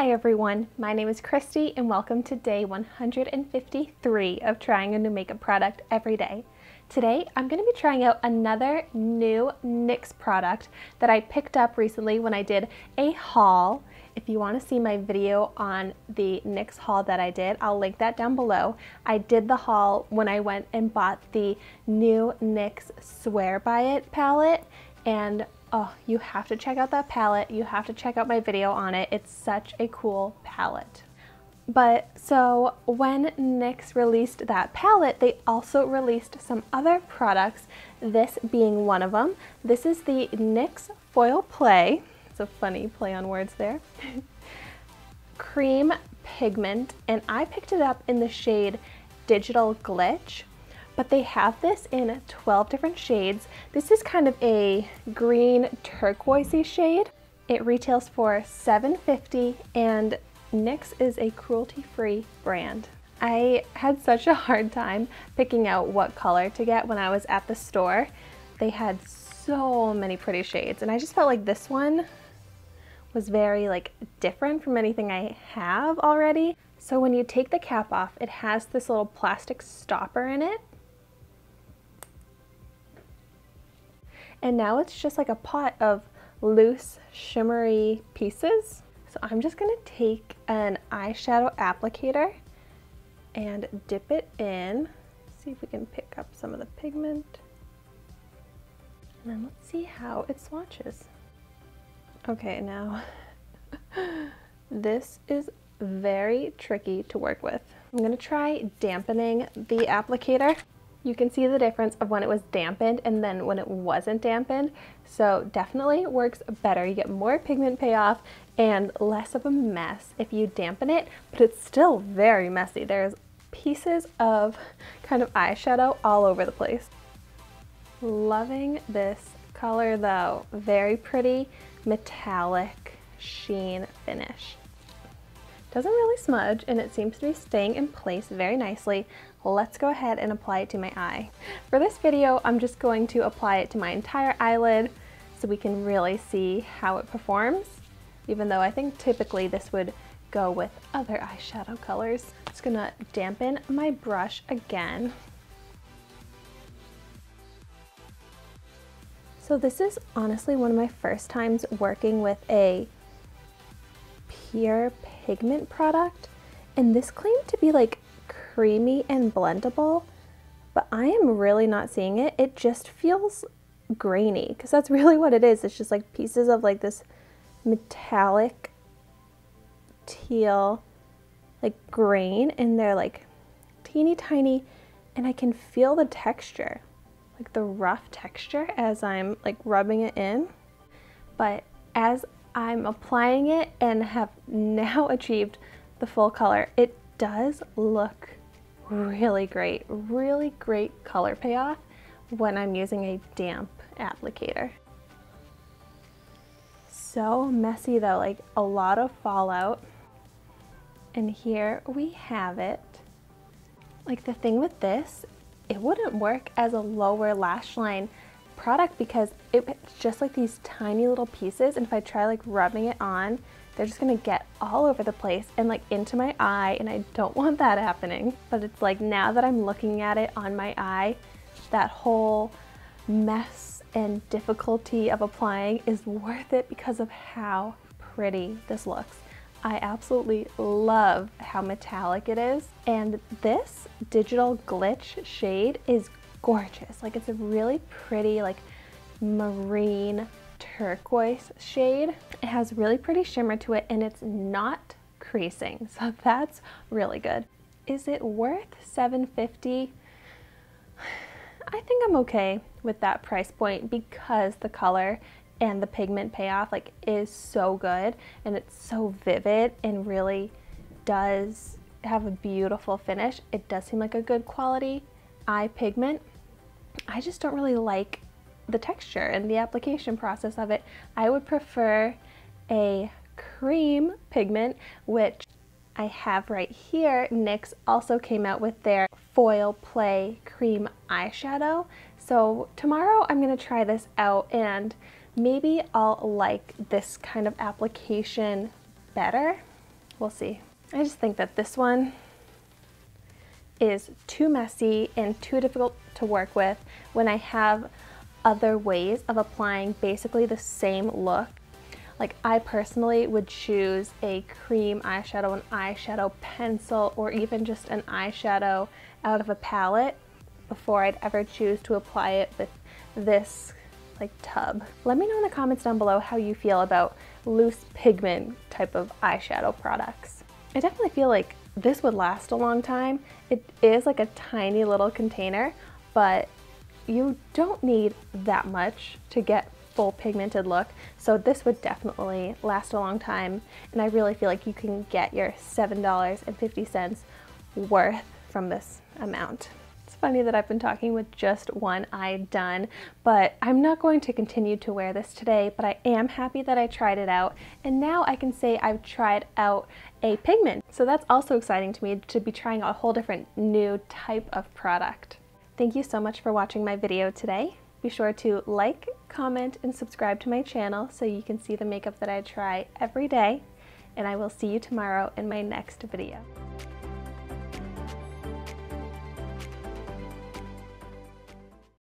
Hi everyone, my name is Kristi and welcome to day 153 of trying a new makeup product every day. Today I'm going to be trying out another new NYX product that I picked up recently when I did a haul. If you want to see my video on the NYX haul that I did, I'll link that down below. I did the haul when I went and bought the new NYX Swear By It palette and oh, you have to check out that palette. You have to check out my video on it. It's such a cool palette. But so when NYX released that palette, they also released some other products, this being one of them. This is the NYX Foil Play. It's a funny play on words there. Cream pigment, and I picked it up in the shade Digital Glitch but they have this in 12 different shades. This is kind of a green turquoisey shade. It retails for $7.50 and NYX is a cruelty-free brand. I had such a hard time picking out what color to get when I was at the store. They had so many pretty shades and I just felt like this one was very like different from anything I have already. So when you take the cap off, it has this little plastic stopper in it And now it's just like a pot of loose shimmery pieces. So I'm just gonna take an eyeshadow applicator and dip it in. See if we can pick up some of the pigment. And then let's see how it swatches. Okay, now this is very tricky to work with. I'm gonna try dampening the applicator you can see the difference of when it was dampened and then when it wasn't dampened. So definitely works better. You get more pigment payoff and less of a mess if you dampen it, but it's still very messy. There's pieces of kind of eyeshadow all over the place. Loving this color though. Very pretty metallic sheen finish. Doesn't really smudge and it seems to be staying in place very nicely. Let's go ahead and apply it to my eye. For this video, I'm just going to apply it to my entire eyelid so we can really see how it performs, even though I think typically this would go with other eyeshadow colors. Just gonna dampen my brush again. So this is honestly one of my first times working with a pure pigment product and this claimed to be like creamy and blendable but I am really not seeing it. It just feels grainy because that's really what it is. It's just like pieces of like this metallic teal like grain and they're like teeny tiny and I can feel the texture like the rough texture as I'm like rubbing it in but as I'm applying it and have now achieved the full color. It does look really great, really great color payoff when I'm using a damp applicator. So messy though, like a lot of fallout. And here we have it. Like the thing with this, it wouldn't work as a lower lash line product because it's just like these tiny little pieces and if I try like rubbing it on they're just gonna get all over the place and like into my eye and I don't want that happening but it's like now that I'm looking at it on my eye that whole mess and difficulty of applying is worth it because of how pretty this looks. I absolutely love how metallic it is and this digital glitch shade is gorgeous. Like it's a really pretty like marine turquoise shade. It has really pretty shimmer to it and it's not creasing. So that's really good. Is it worth 750? I think I'm okay with that price point because the color and the pigment payoff like is so good and it's so vivid and really does have a beautiful finish. It does seem like a good quality eye pigment. I just don't really like the texture and the application process of it. I would prefer a cream pigment, which I have right here. NYX also came out with their Foil Play Cream Eyeshadow. So tomorrow I'm gonna try this out and maybe I'll like this kind of application better we'll see. I just think that this one is too messy and too difficult to work with when I have other ways of applying basically the same look. Like I personally would choose a cream eyeshadow, an eyeshadow pencil, or even just an eyeshadow out of a palette before I'd ever choose to apply it with this like tub. Let me know in the comments down below how you feel about loose pigment type of eyeshadow products. I definitely feel like this would last a long time. It is like a tiny little container, but you don't need that much to get full pigmented look. So this would definitely last a long time. And I really feel like you can get your $7.50 worth from this amount funny that I've been talking with just one eye done, but I'm not going to continue to wear this today, but I am happy that I tried it out. And now I can say I've tried out a pigment. So that's also exciting to me to be trying a whole different new type of product. Thank you so much for watching my video today. Be sure to like, comment, and subscribe to my channel so you can see the makeup that I try every day. And I will see you tomorrow in my next video.